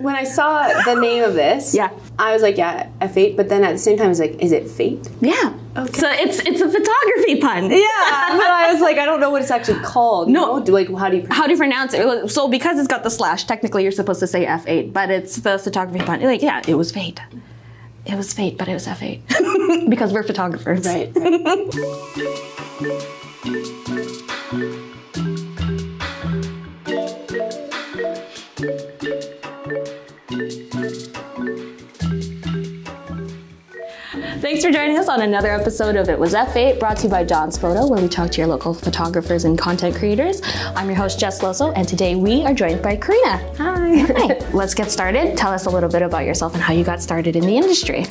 When I saw the name of this, Yeah. I was like, yeah, F8. But then at the same time, I was like, is it fate? Yeah. Okay. So it's it's a photography pun. Yeah, but I was like, I don't know what it's actually called. you No. know? Do- like how do you? How do you pronounce it? So because it's got the slash, technically you're supposed to say F8, but it's the photography pun. Like, yeah, it was fate. It was fate, but it was F8 because we're photographers. Right. Thanks for joining us on another episode of It Was F8, brought to you by Don's Photo, where we talk to your local photographers and content creators. I'm your host, Jess Loso, and today we are joined by Karina. Hi. Hi. Let's get started. Tell us a little bit about yourself and how you got started in the industry.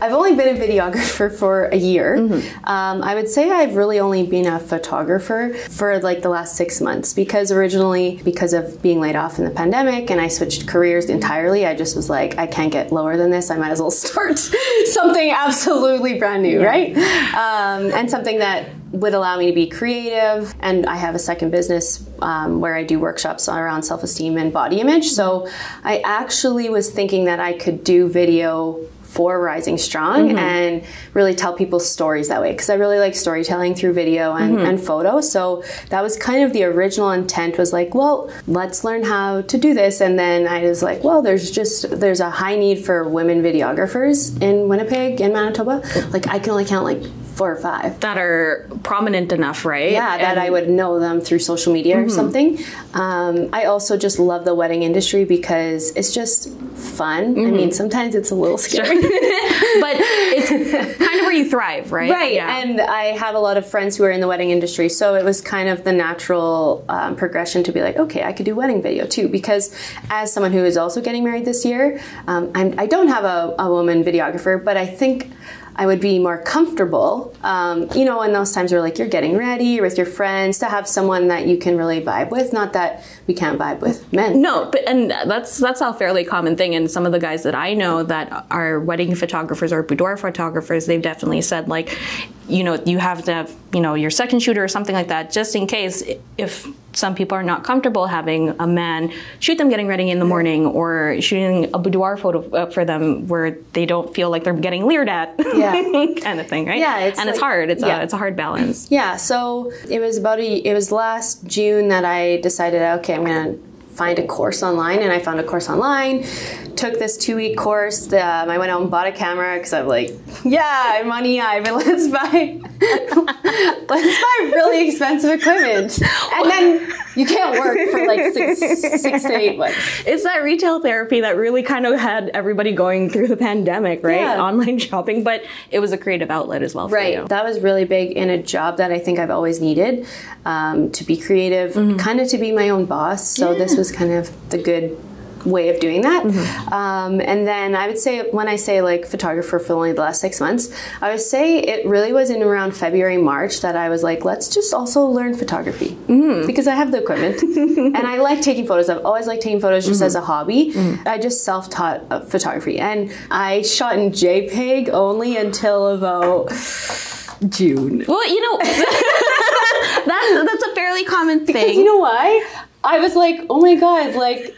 I've only been a videographer for a year. Mm-hmm. Um, I would say I've really only been a photographer for like the last six months because originally, because of being laid off in the pandemic and I switched careers entirely, I just was like, I can't get lower than this. I might as well start something absolutely brand new, right? Um, and something that would allow me to be creative. And I have a second business um, where I do workshops around self esteem and body image. So I actually was thinking that I could do video for Rising Strong and really tell people stories that way because I really like storytelling through video and, and photo. So that was kind of the original intent was like, well, let's learn how to do this. And then I was like, well, there's just there's a high need for women videographers in Winnipeg and Manitoba. Like I can only count like four or five. That are prominent enough, right? Yeah, that I would know them through social media or something. Um, I also just love the wedding industry because it's just fun. I mean, sometimes it's a little scary. but it's kind of where you thrive, right? Right, Yeah. and I have a lot of friends who are in the wedding industry, so it was kind of the natural um, progression to be like, okay, I could do wedding video too. Because as someone who is also getting married this year, um, I'm, I don't have a, a woman videographer, but I think I would be more comfortable, um, you know, in those times where like you're getting ready, with your friends, to have someone that you can really vibe with. Not that we can't vibe with men. No, but and that's that's a fairly common thing. And some of the guys that I know that are wedding photographers or boudoir photographers, they've definitely said like, you know, you have to have you know your second shooter or something like that, just in case if some people are not comfortable having a man shoot them getting ready in the morning or shooting a boudoir photo uh, for them where they don't feel like they're getting leered at, Yeah. kind of thing, right? Yeah, it's and it's hard. It's yeah. a it's a hard balance. Yeah, so it was about a it was last June that I decided okay, I'm to find a course online and I found a course online. Took this 2-week course. Um, I went out and bought a camera cuz I'm like, yeah, money, EI, but let's buy let's buy really expensive equipment. And then you can't work for like 6 6 to 8 months. It's that retail therapy that really kind of had everybody going through the pandemic, right? Yeah. Online shopping, but it was a creative outlet as well for Right. you. That was really big in a job that I think I've always needed um, to be creative, Mm-hmm. kind of to be my own boss. So this was kind of the good way of doing that. Mm-hmm. Um, and then I would say, when I say like photographer for only the last six months, I would say it really was in around February, March that I was like, let's just also learn photography Mm-hmm. because I have the equipment and I like taking photos. I've always liked taking photos just Mm-hmm. as a hobby. I just self taught uh, photography and I shot in JPEG only until about June. Well, you know, that's that's a fairly common Because thing. you know why? I was like, oh my god, like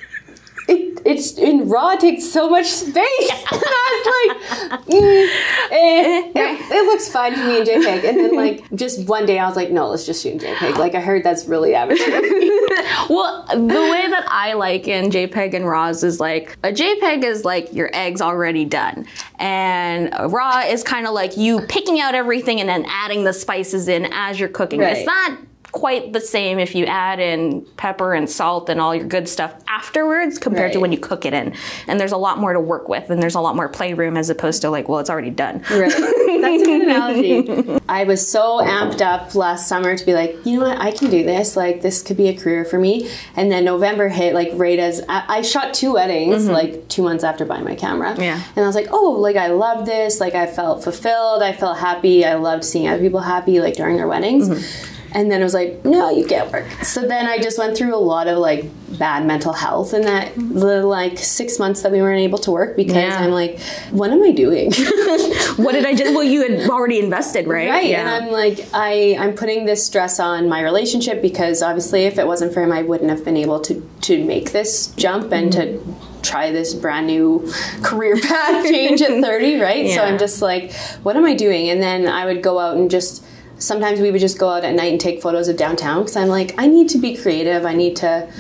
it's in raw it takes so much space. and I was like, mm, eh, it, it looks fine to me in JPEG. And then like just one day I was like, no, let's just shoot in JPEG. Like I heard that's really amateur. well, the way that I like in JPEG and RAWs is like a JPEG is like your eggs already done, and RAW is kind of like you picking out everything and then adding the spices in as you're cooking. Right. It's not quite the same if you add in pepper and salt and all your good stuff afterwards compared to when you cook it in. And there's a lot more to work with, and there's a lot more playroom as opposed to like, well, it's already done. Right. That's a good analogy. I was so amped up last summer to be like, you know what, I can do this. Like, this could be a career for me. And then November hit, like, right as I, I shot two weddings, like, two months after buying my camera. Yeah. And I was like, oh, like, I love this. Like, I felt fulfilled. I felt happy. I loved seeing other people happy, like, during their weddings. Mm-hmm. And then it was like, no, you can't work. So then I just went through a lot of like bad mental health in that mm-hmm. the like six months that we weren't able to work because Yeah. I'm like, what am I doing? what did I just? Well, you had already invested, right? Right. And I'm like, I, I'm putting this stress on my relationship because obviously if it wasn't for him, I wouldn't have been able to, to make this jump and to mm-hmm. try this brand new career path change at 30, right? Yeah. So I'm just like, what am I doing? And then I would go out and just sometimes we would just go out at night and take photos of downtown because I'm like, I need to be creative. I need to,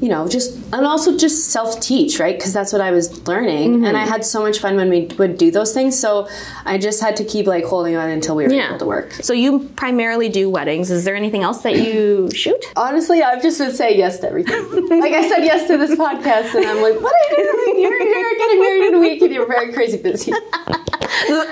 you know, just and also just self teach, right? Because that's what I was learning, Mm-hmm. and I had so much fun when we would do those things. So I just had to keep like holding on until we were Yeah. able to work. So you primarily do weddings. Is there anything else that you shoot? Honestly, I've just been saying yes to everything. like I said yes to this podcast, and I'm like, what are you doing? You're, you're getting married in a week, and you're very crazy busy.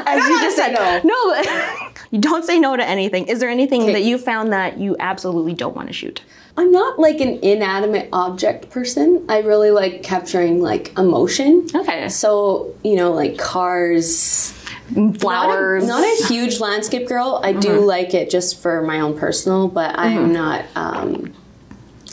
As you just said, no. no, you don't say no to anything. Is there anything Okay. that you found that you absolutely don't want to shoot? I'm not like an inanimate object person. I really like capturing like emotion. Okay. So you know, like cars. Flowers. Not a, not a huge landscape girl. I do mm-hmm. like it just for my own personal, but I'm mm-hmm. not. Um,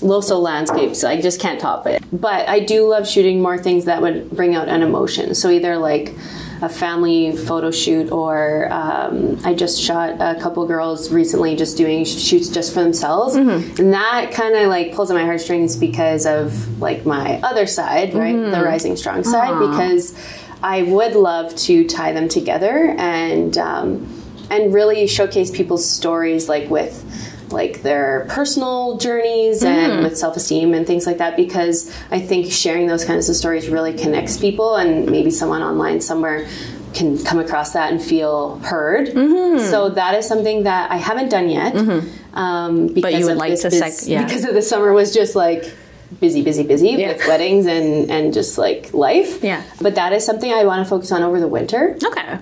Loso landscapes, I just can't top it. But I do love shooting more things that would bring out an emotion. So either like a family photo shoot, or um, I just shot a couple girls recently just doing shoots just for themselves, and that kind of like pulls at my heartstrings because of like my other side, right, the rising strong side, because I would love to tie them together and um, and really showcase people's stories, like with like their personal journeys and with self-esteem and things like that because i think sharing those kinds of stories really connects people and maybe someone online somewhere can come across that and feel heard so that is something that i haven't done yet um, because you would of like to sec- yeah. because of the summer was just like busy busy busy Yeah. with weddings and and just like life Yeah. but that is something i want to focus on over the winter Okay.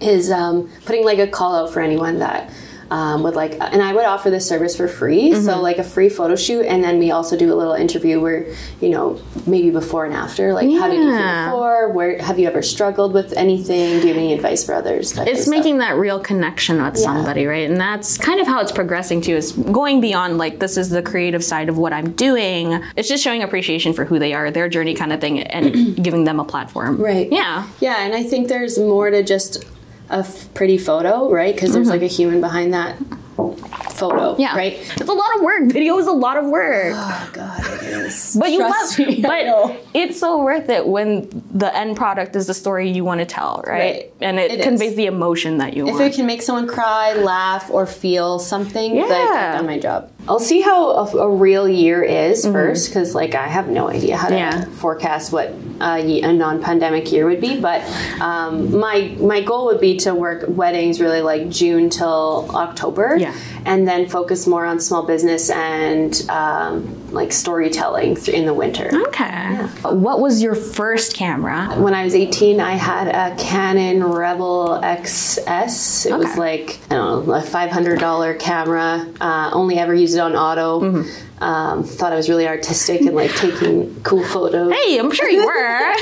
is um, putting like a call out for anyone that um, would like, and I would offer this service for free. Mm-hmm. So like a free photo shoot, and then we also do a little interview where you know maybe before and after, like how did you feel before? Where have you ever struggled with anything? Do you have any advice for others? It's of stuff. making that real connection with somebody, right? And that's kind of how it's progressing too, is going beyond like this is the creative side of what I'm doing. It's just showing appreciation for who they are, their journey kind of thing, and giving them a platform. Right. Yeah. Yeah, and I think there's more to just a pretty photo, right? Because there's like a human behind that photo, Mm-hmm. Yeah. right? It's a lot of work. Video is a lot of work. Oh God, is. But you love, me, but it's so worth it when the end product is the story you want to tell, right? Right. And it, It is. conveys the emotion that you If want. If it can make someone cry, laugh, or feel something, Yeah. I've done my job. I'll see how a, a real year is first, because like I have no idea how to Mm-hmm. Yeah. forecast what a, a non-pandemic year would be. But um, my my goal would be to work weddings really like June till October, Yeah. and then focus more on small business and um, like storytelling in the winter. okay. What was your first camera? When I was 18, I had a Canon Rebel XS. It was like, I don't know, a $500 camera. Uh, only ever used it on auto. Mm-hmm. Um, thought I was really artistic and like taking cool photos. Hey, I'm sure you were.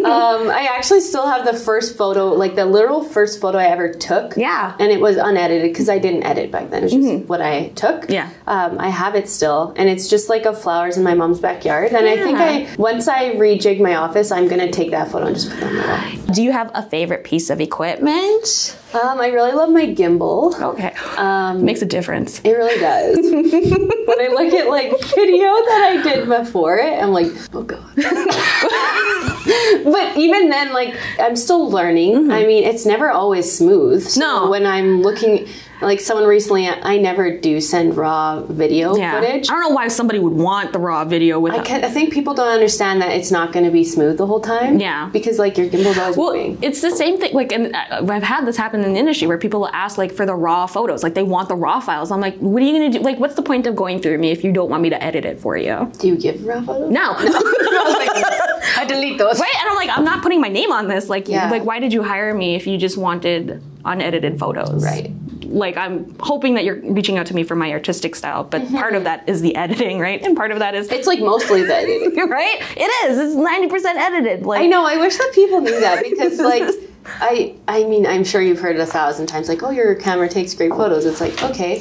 Um, I actually still have the first photo, like the literal first photo I ever took. Yeah. And it was unedited because I didn't edit back then. It was just what I took. Mm-hmm. Yeah. Um, I have it still, and it's just like of flowers in my mom's backyard. And I think I once I rejig my office, I'm gonna take that photo and just put it on the wall. Do you have a favorite piece of equipment? Um, I really love my gimbal. Okay. Um, Makes a difference. it really does. when I look at like video that I did before it, I'm like, oh god. but even then, like I'm still learning. I mean, it's never always smooth. So Mm-hmm. No. When I'm looking, like someone recently, I never do send raw video Yeah. footage. I don't know why somebody would want the raw video with I, ca- I think people don't understand that it's not going to be smooth the whole time. Yeah. Because like your gimbal's always Well, moving. it's the same thing. Like, and uh, I've had this happen in the industry where people will ask like for the raw photos, like they want the raw files. I'm like, what are you gonna do? Like, what's the point of going through me if you don't want me to edit it for you? Do you give raw photos? No. I I delete those. Right? And I'm like, I'm not putting my name on this. Like, Yeah. like, why did you hire me if you just wanted unedited photos? Right. Like, I'm hoping that you're reaching out to me for my artistic style, but Mm-hmm. part of that is the editing, right? And part of that is, It's like mostly the editing. right? It is. It's 90% edited. Like, I know. I wish that people knew that because, like, I I mean, I'm sure you've heard it a thousand times. Like, oh, your camera takes great photos. It's like, okay,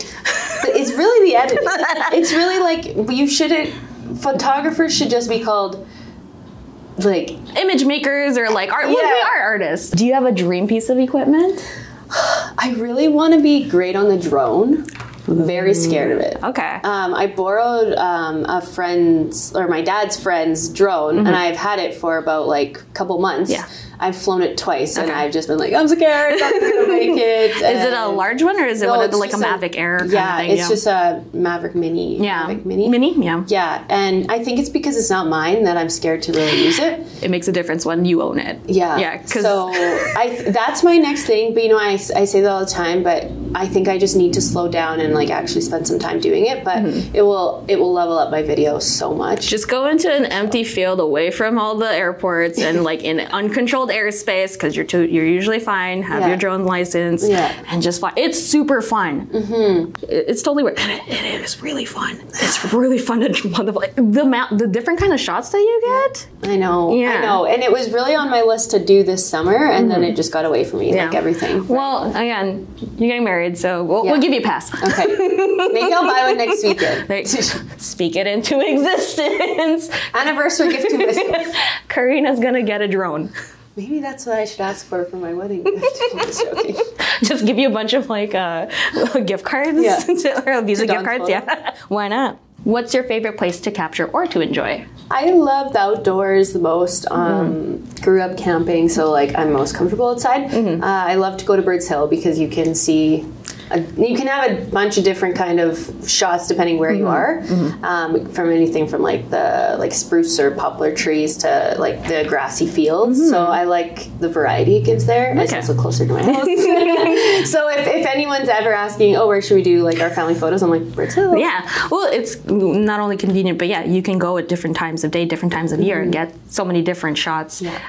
but it's really the editing. It's really like you shouldn't. Photographers should just be called like image makers or like art. Well, we are artists. Do you have a dream piece of equipment? I really want to be great on the drone. Very scared of it. Okay. Um, I borrowed um, a friend's or my dad's friend's drone, and I've had it for about like a couple months. Mm-hmm. Yeah. I've flown it twice, and I've just been like, I'm scared. I'm not gonna make it. Is it a large one or is it No, one of the, like a Mavic Air? Kind yeah, of thing? it's just a Maverick Mini. yeah. Mavic Mini. Mini, yeah. Yeah, and I think it's because it's not mine that I'm scared to really use it. It makes a difference when you own it. Yeah. Yeah. So I that's my next thing. But you know, I, I say that all the time. But I think I just need to slow down and like actually spend some time doing it. But it will it will level up my video so much. Mm-hmm. just go into an empty field away from all the airports and like in uncontrolled airspace because you're too, you're usually fine. Have Yeah. your drone license Yeah. and just fly. It's super fun. Mm-hmm. It's totally. And it, it is really fun. It's really fun to like the amount, the different kind of shots that you get. I know. Yeah. I know. And it was really on my list to do this summer, and then it just got away from me, like Mm-hmm. Yeah. everything. Well, again, you're getting married, so we'll, Yeah. we'll give you a pass. Okay. Maybe I'll buy one next weekend. Speak it into existence. Anniversary gift to myself. Karina's gonna get a drone. Maybe that's what I should ask for for my wedding gift. Just give you a bunch of like uh, gift cards Yeah. to, or Visa gift cards. photo. Yeah, why not? What's your favorite place to capture or to enjoy? I love the outdoors the most. Um, Grew up camping, so like I'm most comfortable outside. Uh, I love to go to Birds Hill because you can see. A, you can have a bunch of different kind of shots depending where you mm-hmm. are, mm-hmm. um, from anything from like the like spruce or poplar trees to like the grassy fields. Mm-hmm. So I like the variety it gives there. and It's also closer to my house. so if, if anyone's ever asking, oh, where should we do like our family photos? I'm like Birds Hill. Yeah, well, it's not only convenient, but yeah, you can go at different times of day, different times of year, and get so many different shots. Yeah.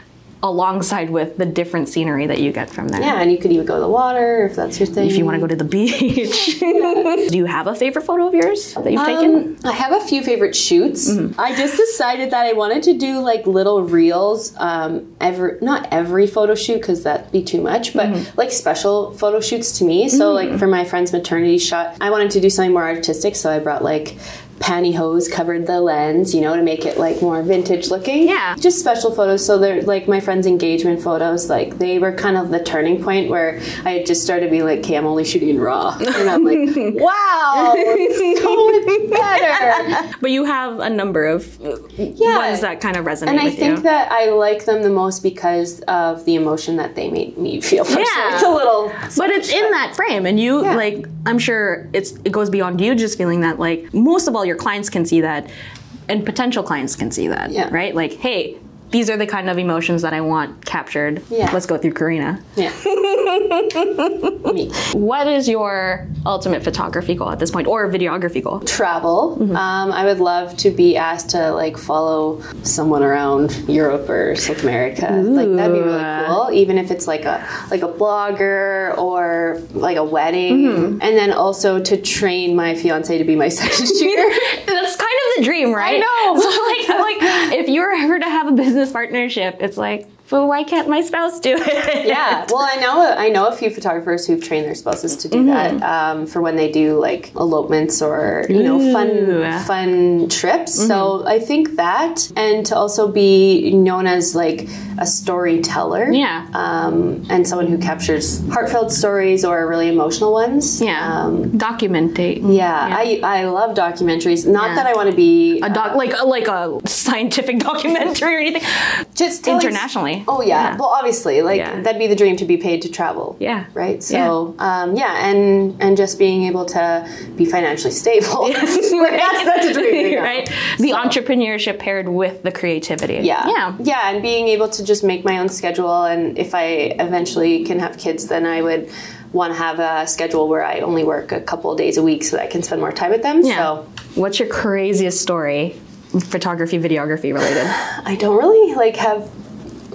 Alongside with the different scenery that you get from there. Yeah, and you could even go to the water if that's your thing. If you want to go to the beach. Do you have a favorite photo of yours that you've taken? Um, I have a few favorite shoots. Mm-hmm. I just decided that I wanted to do like little reels, um, every not every photo shoot because that'd be too much, but Mm-hmm. like special photo shoots to me. So like for my friend's maternity shot, I wanted to do something more artistic, so I brought like pantyhose covered the lens, you know, to make it like more vintage looking. Yeah. Just special photos. So they're like my friend's engagement photos, like they were kind of the turning point where I had just started being like, okay, I'm only shooting raw. And I'm like, wow, so much better. But you have a number of uh, ones that kind of resonate And I with think you. that I like them the most because of the emotion that they made me feel. personally. Yeah. It's a little. but it's in that frame, and you Yeah. like. I'm sure it's it goes beyond you just feeling that. Like most of all, your clients can see that, and potential clients can see that. Yeah. Right. Like, hey, these are the kind of emotions that I want captured. Yeah. Let's go through Karina. Yeah. me. What is your ultimate photography goal at this point, or videography goal? travel. Mm-hmm. Um, I would love to be asked to like follow someone around Europe or South America. Like that'd be really cool. Even if it's like a like a blogger or like a wedding, Mm-hmm. and then also to train my fiance to be my second shooter. That's kind the dream, right? I know. So like, like if you were ever to have a business partnership, it's like, well, why can't my spouse do it? yeah. Well, I know I know a few photographers who've trained their spouses to do that um, for when they do like elopements or you know Ooh. fun fun trips. So I think that, and to also be known as like a storyteller. Yeah. Um, and someone who captures heartfelt stories or really emotional ones. Yeah. Um, Documenting. yeah, I, I love documentaries. Not Yeah. that I want to be A doc, like a, like a scientific documentary or anything. just telling- Oh yeah. Yeah. Well, obviously, like Yeah. that'd be the dream to be paid to travel. Yeah. Right. So um, yeah, and and just being able to be financially stable. Like, that's that's a dream. yeah. right? The entrepreneurship paired with the creativity. Yeah. Yeah. Yeah, and being able to just make my own schedule, and if I eventually can have kids, then I would want to have a schedule where I only work a couple of days a week so that I can spend more time with them. Yeah. So What's your craziest story, photography, videography related? I don't really like have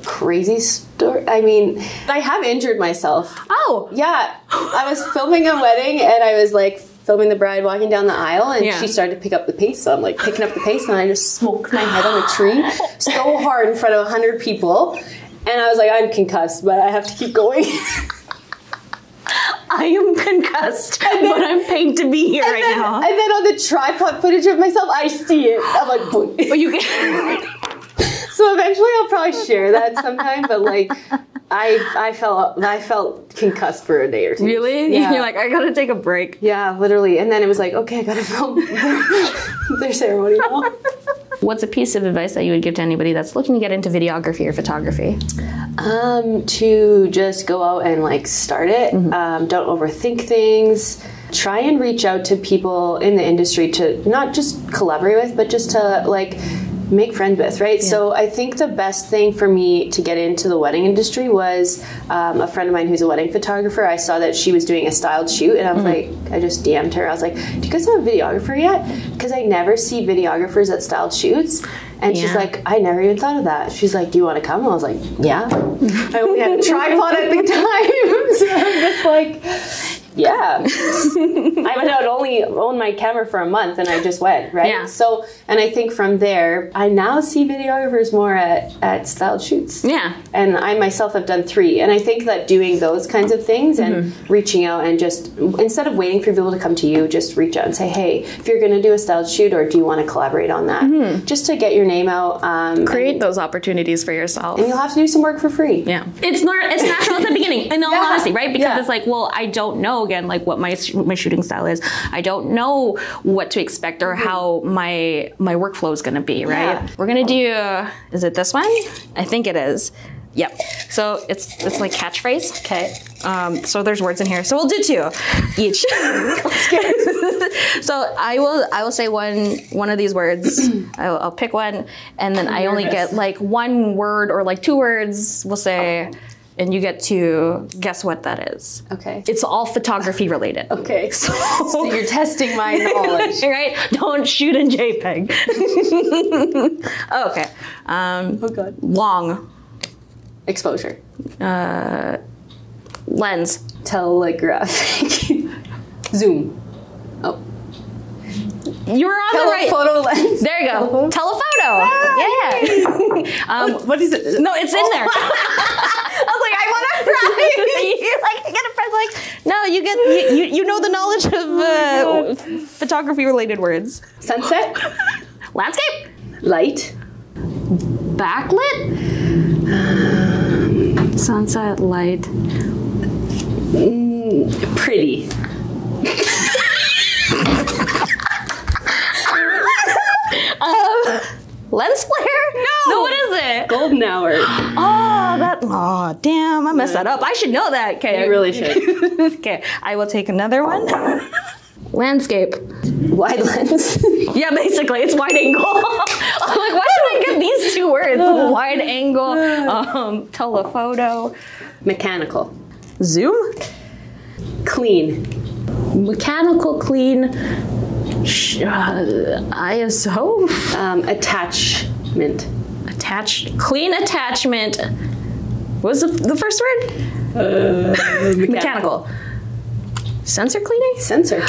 crazy story. I mean, I have injured myself. Oh, Yeah, I was filming a wedding and I was like filming the bride walking down the aisle and Yeah. she started to pick up the pace. So I'm like picking up the pace and I just smoked my head on a tree so hard in front of 100 people. And I was like, I'm concussed, but I have to keep going. I am concussed, but I'm paid to be here right and, now. and then on the tripod footage of myself, I see it. I'm like, boom. But you can. so eventually I'll probably share that sometime, but like I I felt I felt concussed for a day or two. Really? Yeah. You're like, I gotta take a break. Yeah, literally. And then it was like, okay, I gotta film their, their ceremony now. What's a piece of advice that you would give to anybody that's looking to get into videography or photography? Um, to just go out and like start it. Um, don't overthink things. Try and reach out to people in the industry to not just collaborate with, but just to like make friends with, right? So I think the best thing for me to get into the wedding industry was um, a friend of mine who's a wedding photographer. I saw that she was doing a styled shoot, and I was like, I just DM'd her. I was like, Do you guys have a videographer yet? Because I never see videographers at styled shoots. And she's like, I never even thought of that. She's like, Do you want to come? I was like, Yeah. I only had a tripod at the time. So I'm just like, yeah. I would have only owned my camera for a month and I just went, right? Yeah. So, and I think from there, I now see videographers more at, at styled shoots. Yeah. And I myself have done three. And I think that doing those kinds of things and Mm-hmm. reaching out and just, instead of waiting for people to come to you, just reach out and say, hey, if you're going to do a styled shoot or do you want to collaborate on that? Just to get your name out. Um, Mm-hmm. Create those opportunities for yourself. and you'll have to do some work for free. Yeah, it's not. It's natural at the beginning, in all Yeah. honesty, right? Because Yeah. it's like, well, I don't know again, like what my my shooting style is. I don't know what to expect or how my my workflow is going to be, right? Yeah. We're gonna do. Is it this one? I think it is. Yep. So it's it's like catchphrase. Okay. Um, so there's words in here. So we'll do two each. so I will I will say one one of these words. I'll, I'll pick one, and then I only nervous. get like one word or like two words. We'll say, and you get to guess what that is. Okay. It's all photography related. Okay. So you're testing my knowledge. right? Don't shoot in JPEG. okay. Um, Oh, God. long Exposure. lens. Telegraphic. Zoom. Oh. You were on the right. Telephoto lens. There you go. Telephoto. Yeah. um, What is it? no, it's in there. I was like, I want to prize. You're like, I get a prize. Like, no, you get you, you, know the knowledge of oh uh, photography related words. Sunset. Landscape. Light. Backlit. Um, sunset light. Mm, pretty. Um, lens flare? No. No, what is it? Golden hour. Oh. Oh, damn! I messed that up. I should know that. Okay. You really should. okay, I will take another one. Landscape. Wide lens. Yeah, basically, it's wide angle. I'm like, why did I get these two words? Wide angle, um, telephoto, Mechanical. zoom, Clean. mechanical, clean, sh- uh, ISO, Um, attachment. attached, clean attachment. What was the, the first word? Mechanical. Sensor cleaning? Sensor.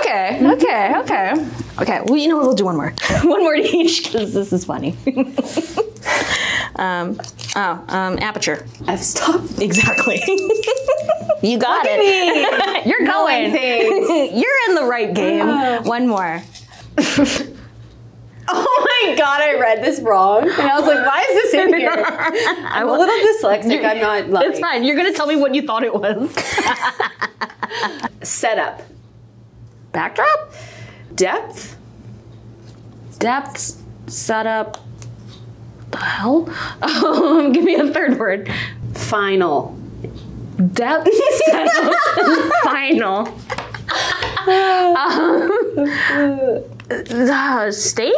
Okay, okay, okay. Okay, well, you know what? We'll do one more. one more to each because this is funny. um, oh, um, aperture. F-stop. Exactly. you got Look it. You're going. You're in the right game. One more. Oh my god, I read this wrong. And I was like, why is this in here? I'm a little dyslexic. I'm not lying. It's fine. You're gonna tell me what you thought it was. Setup. Backdrop, Depth. depth, setup. The hell? Um, give me a third word. Final. Depth, setup, final. Um, the stage?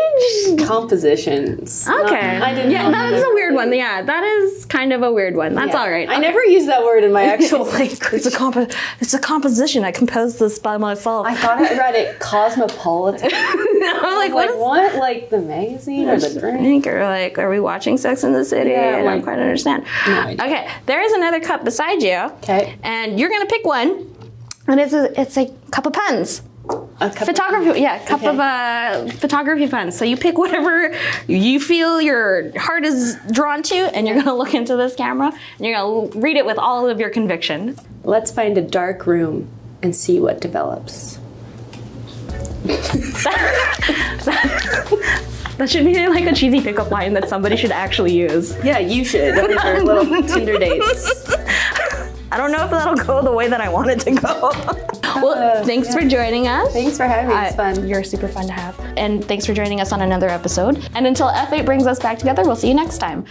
Compositions. Okay. No, I didn't yeah, know that is a weird one. Yeah, that is kind of a weird one. That's Yeah. all right. I never use that word in my actual language. It's a comp- It's a composition. I composed this by myself. I thought I read it cosmopolitan. I'm like, what like what? Like the magazine or the drink? or like, are we watching Sex in the City? Yeah, I don't quite understand. idea. okay, there is another cup beside you. Okay. And you're gonna pick one, and it's a it's a cup of pens. A cup of- Photography, yeah, cup Okay. of uh, photography fun So you pick whatever you feel your heart is drawn to, and you're gonna look into this camera, and you're gonna read it with all of your conviction. Let's find a dark room and see what develops. That should be like a cheesy pickup line that somebody should actually use. Yeah, you should. little Tinder dates. I don't know if that'll go the way that I want it to go. well, thanks for joining us. Thanks for having me. It's Uh, fun. You're super fun to have. And thanks for joining us on another episode. And until F8 brings us back together, we'll see you next time.